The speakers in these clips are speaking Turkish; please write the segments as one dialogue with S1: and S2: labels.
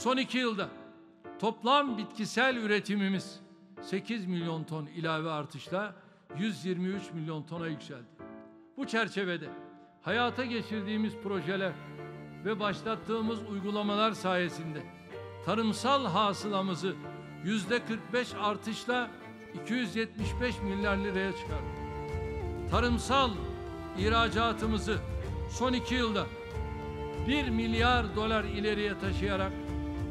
S1: Son iki yılda toplam bitkisel üretimimiz 8 milyon ton ilave artışla 123 milyon tona yükseldi. Bu çerçevede hayata geçirdiğimiz projeler ve başlattığımız uygulamalar sayesinde tarımsal hasılamızı yüzde 45 artışla 275 milyar liraya çıkardık. Tarımsal ihracatımızı son iki yılda 1 milyar dolar ileriye taşıyarak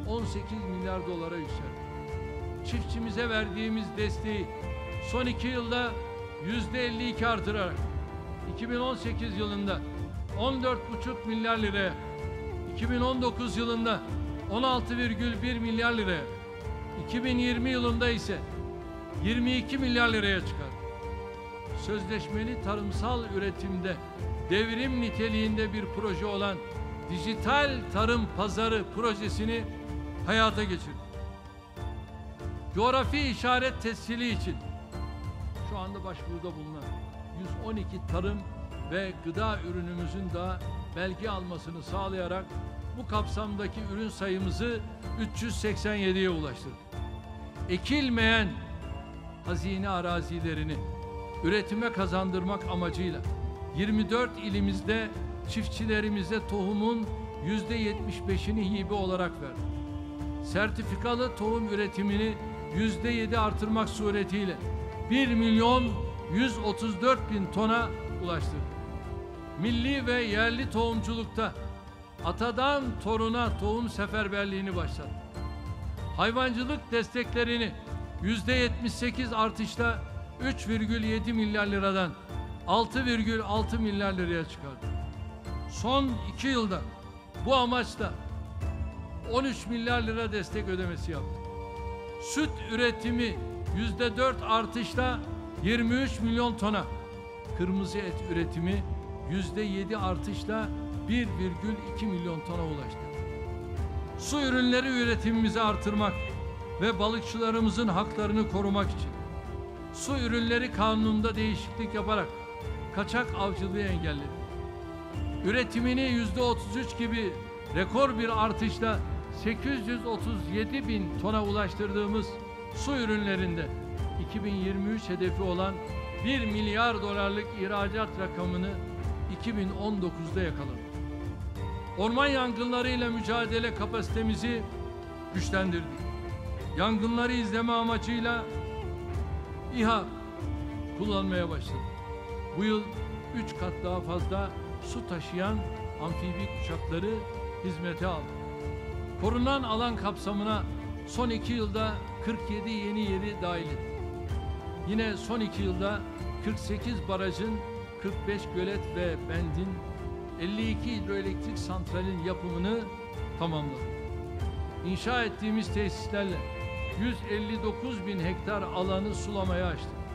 S1: 18 milyar dolara yükseldi. Çiftçimize verdiğimiz desteği son iki yılda yüzde 52 artırarak 2018 yılında 14,5 milyar liraya, 2019 yılında 16,1 milyar liraya, 2020 yılında ise 22 milyar liraya çıkardı. Sözleşmeli tarımsal üretimde devrim niteliğinde bir proje olan dijital tarım pazarı projesini hayata geçirdi. Coğrafi işaret tescili için şu anda başvuruda bulunan 112 tarım ve gıda ürünümüzün de belge almasını sağlayarak bu kapsamdaki ürün sayımızı 387'ye ulaştırdık. Ekilmeyen hazine arazilerini üretime kazandırmak amacıyla 24 ilimizde çiftçilerimize tohumun %75'ini hibe olarak verdik. Sertifikalı tohum üretimini %7 artırmak suretiyle 1 milyon 134 bin tona ulaştırdık. Milli ve yerli tohumculukta atadan toruna tohum seferberliğini başlattık. Hayvancılık desteklerini %78 artışla 3,7 milyar liradan 6,6 milyar liraya çıkardık. Son iki yılda bu amaçla 13 milyar lira destek ödemesi yaptık. Süt üretimi yüzde 4 artışla 23 milyon tona, kırmızı et üretimi yüzde 7 artışla 1,2 milyon tona ulaştı. Su ürünleri üretimimizi artırmak ve balıkçılarımızın haklarını korumak için su ürünleri kanununda değişiklik yaparak kaçak avcılığı engelledik. Üretimini yüzde 33 gibi rekor bir artışla 837 bin tona ulaştırdığımız su ürünlerinde 2023 hedefi olan 1 milyar dolarlık ihracat rakamını 2019'da yakaladık. Orman yangınlarıyla mücadele kapasitemizi güçlendirdik. Yangınları izleme amacıyla İHA kullanmaya başladık. Bu yıl 3 kat daha fazla su taşıyan amfibi uçakları hizmete aldık. Korunan alan kapsamına son iki yılda 47 yeni yeri dahil ettik. Yine son iki yılda 48 barajın 45 gölet ve bendin 52 hidroelektrik santralin yapımını tamamladık. İnşa ettiğimiz tesislerle 159 bin hektar alanı sulamaya açtık.